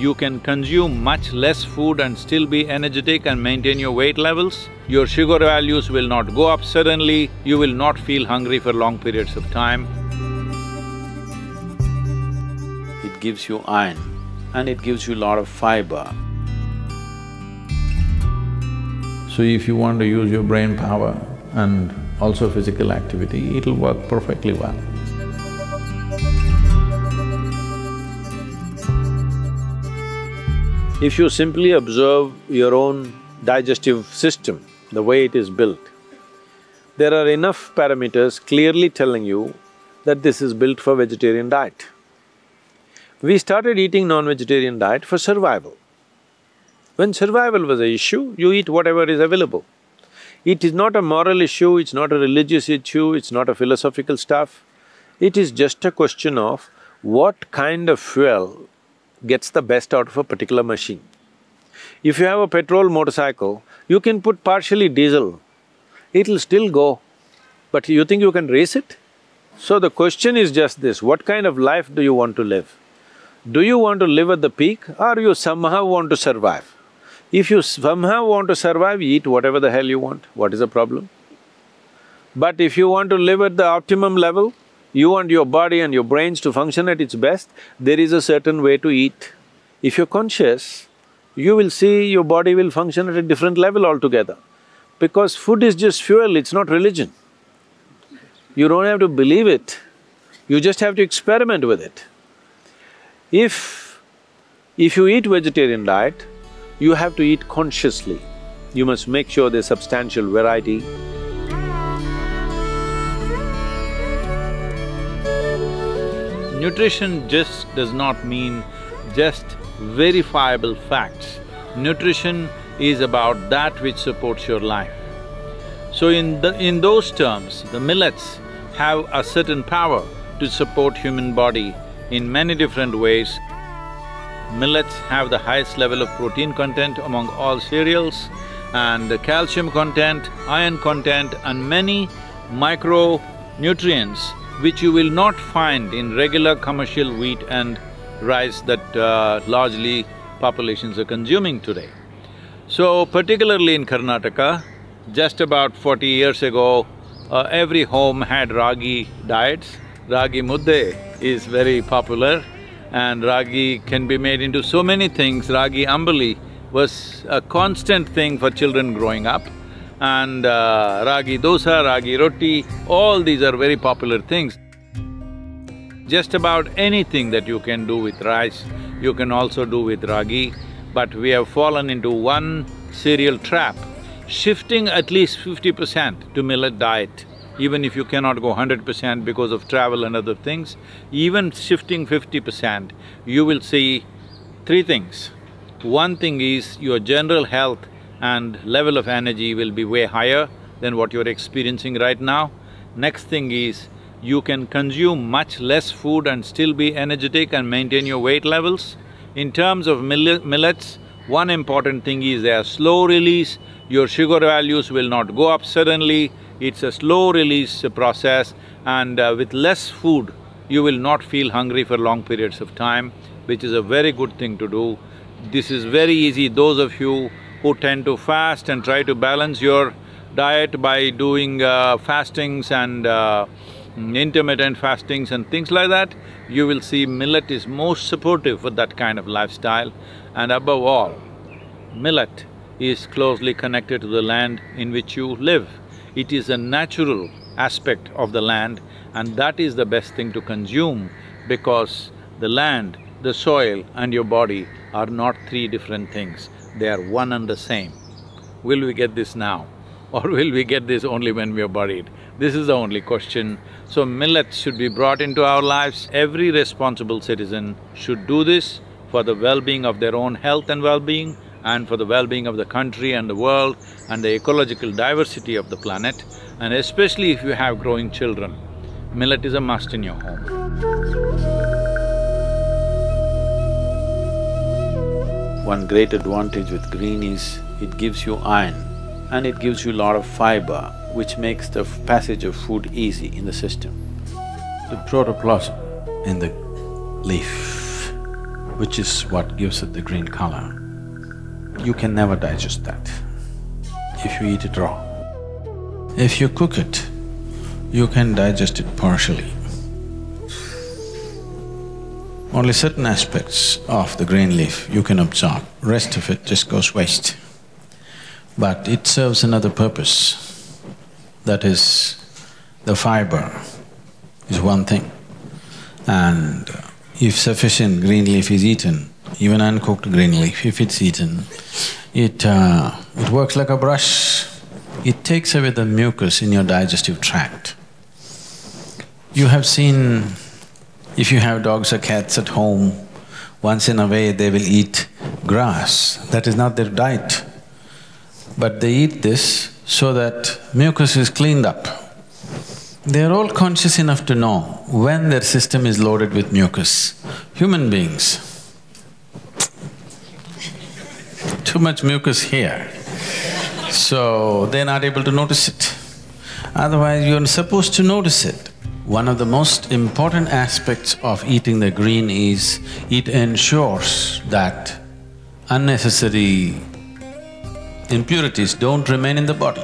you can consume much less food and still be energetic and maintain your weight levels. Your sugar values will not go up suddenly, you will not feel hungry for long periods of time. It gives you iron and it gives you a lot of fiber. So if you want to use your brain power and also physical activity, it'll work perfectly well. If you simply observe your own digestive system, the way it is built, there are enough parameters clearly telling you that this is built for vegetarian diet. We started eating non-vegetarian diet for survival. When survival was a issue, you eat whatever is available. It is not a moral issue, it's not a religious issue, it's not a philosophical stuff. It is just a question of what kind of fuel gets the best out of a particular machine. If you have a petrol motorcycle, you can put partially diesel, it'll still go, but you think you can race it? So the question is just this, what kind of life do you want to live? Do you want to live at the peak or you somehow want to survive? If you somehow want to survive, eat whatever the hell you want, what is the problem? But if you want to live at the optimum level, you want your body and your brains to function at its best, there is a certain way to eat. If you're conscious, you will see your body will function at a different level altogether. Because food is just fuel, it's not religion. You don't have to believe it, you just have to experiment with it. If… if you eat vegetarian diet, you have to eat consciously. You must make sure there's substantial variety, Nutrition just does not mean just verifiable facts. Nutrition is about that which supports your life. So in the… in those terms, the millets have a certain power to support human body in many different ways. Millets have the highest level of protein content among all cereals and the calcium content, iron content and many micronutrients which you will not find in regular commercial wheat and rice that uh, largely populations are consuming today. So particularly in Karnataka, just about forty years ago, uh, every home had ragi diets. Ragi mudde is very popular and ragi can be made into so many things. Ragi ambali was a constant thing for children growing up and uh, ragi dosa, ragi roti, all these are very popular things. Just about anything that you can do with rice, you can also do with ragi, but we have fallen into one cereal trap, shifting at least fifty percent to millet diet, even if you cannot go hundred percent because of travel and other things, even shifting fifty percent, you will see three things. One thing is your general health and level of energy will be way higher than what you're experiencing right now. Next thing is, you can consume much less food and still be energetic and maintain your weight levels. In terms of millets, one important thing is they are slow release, your sugar values will not go up suddenly, it's a slow release process and uh, with less food, you will not feel hungry for long periods of time, which is a very good thing to do. This is very easy, those of you who tend to fast and try to balance your diet by doing uh, fastings and uh, intermittent fastings and things like that, you will see millet is most supportive for that kind of lifestyle. And above all, millet is closely connected to the land in which you live. It is a natural aspect of the land and that is the best thing to consume because the land, the soil and your body are not three different things they are one and the same. Will we get this now? Or will we get this only when we are buried? This is the only question. So millets should be brought into our lives. Every responsible citizen should do this for the well-being of their own health and well-being and for the well-being of the country and the world and the ecological diversity of the planet. And especially if you have growing children, millet is a must in your home. One great advantage with green is it gives you iron and it gives you a lot of fiber which makes the passage of food easy in the system. The protoplasm in the leaf which is what gives it the green color, you can never digest that if you eat it raw. If you cook it, you can digest it partially. Only certain aspects of the green leaf you can absorb, rest of it just goes waste. But it serves another purpose, that is, the fiber is one thing. And if sufficient green leaf is eaten, even uncooked green leaf, if it's eaten, it… Uh, it works like a brush. It takes away the mucus in your digestive tract. You have seen if you have dogs or cats at home, once in a way they will eat grass, that is not their diet. But they eat this so that mucus is cleaned up. They are all conscious enough to know when their system is loaded with mucus. Human beings, too much mucus here, so they're not able to notice it. Otherwise, you're supposed to notice it. One of the most important aspects of eating the green is it ensures that unnecessary impurities don't remain in the body.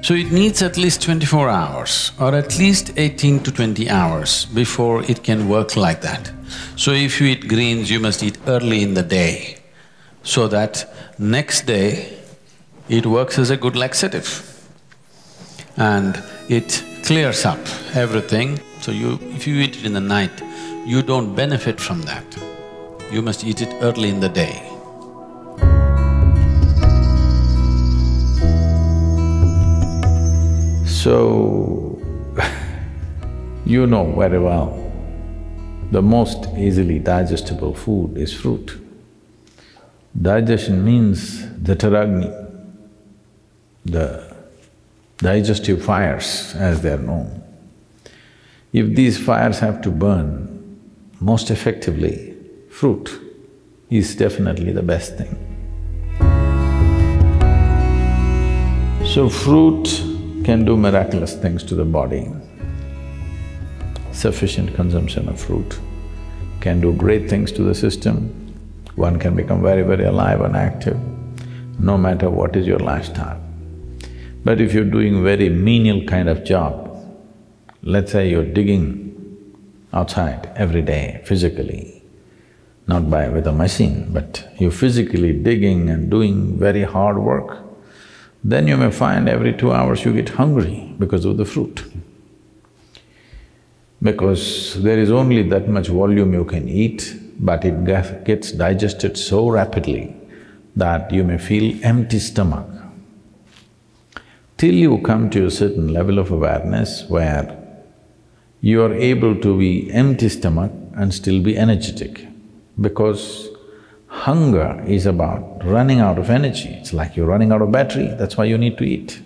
So it needs at least twenty-four hours or at least eighteen to twenty hours before it can work like that. So if you eat greens, you must eat early in the day so that next day it works as a good laxative. And it clears up everything. So you… if you eat it in the night, you don't benefit from that. You must eat it early in the day. So, you know very well, the most easily digestible food is fruit. Digestion means the taragni, the digestive fires as they are known. If these fires have to burn most effectively, fruit is definitely the best thing. So fruit can do miraculous things to the body. Sufficient consumption of fruit can do great things to the system. One can become very, very alive and active, no matter what is your lifestyle. But if you're doing very menial kind of job, let's say you're digging outside every day physically, not by… with a machine, but you're physically digging and doing very hard work, then you may find every two hours you get hungry because of the fruit. Because there is only that much volume you can eat, but it gets digested so rapidly that you may feel empty stomach till you come to a certain level of awareness where you are able to be empty stomach and still be energetic. Because hunger is about running out of energy, it's like you're running out of battery, that's why you need to eat.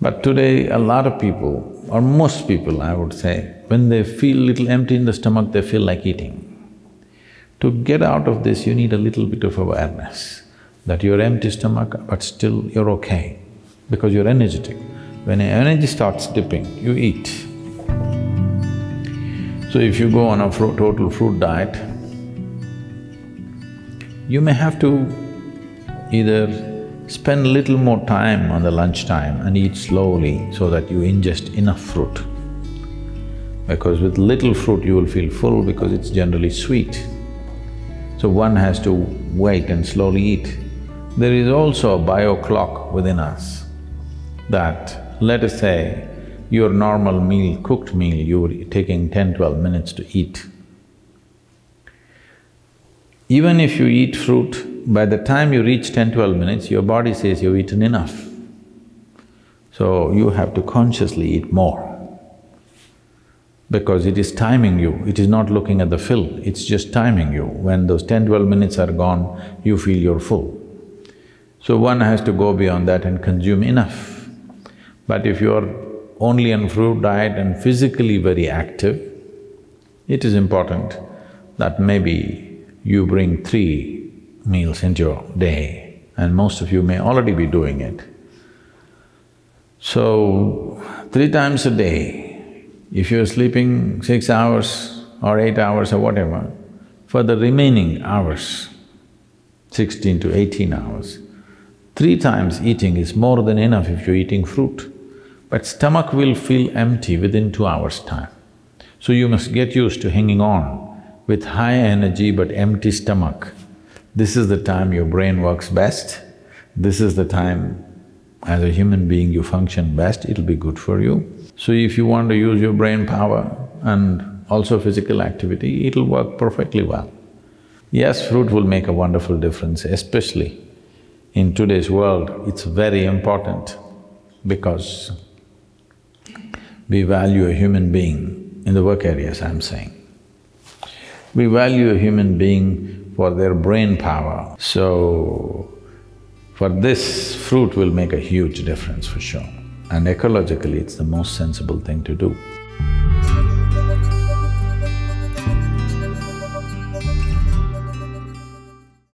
But today, a lot of people, or most people I would say, when they feel little empty in the stomach, they feel like eating. To get out of this, you need a little bit of awareness that you're empty stomach, but still you're okay because you're energetic. When energy starts dipping, you eat. So if you go on a fruit, total fruit diet, you may have to either spend little more time on the lunchtime and eat slowly so that you ingest enough fruit. Because with little fruit you will feel full because it's generally sweet. So one has to wait and slowly eat. There is also a bio clock within us that let us say your normal meal, cooked meal, you're taking 10, 12 minutes to eat. Even if you eat fruit, by the time you reach 10, 12 minutes, your body says you've eaten enough. So you have to consciously eat more because it is timing you, it is not looking at the fill, it's just timing you. When those 10, 12 minutes are gone, you feel you're full. So one has to go beyond that and consume enough. But if you're only on fruit diet and physically very active, it is important that maybe you bring three meals into your day and most of you may already be doing it. So, three times a day, if you're sleeping six hours or eight hours or whatever, For the remaining hours, sixteen to eighteen hours, three times eating is more than enough if you're eating fruit. But stomach will feel empty within two hours' time. So you must get used to hanging on with high energy but empty stomach. This is the time your brain works best, this is the time as a human being you function best, it'll be good for you. So if you want to use your brain power and also physical activity, it'll work perfectly well. Yes, fruit will make a wonderful difference, especially in today's world, it's very important because we value a human being in the work areas, I'm saying. We value a human being for their brain power. So, for this, fruit will make a huge difference for sure. And ecologically, it's the most sensible thing to do.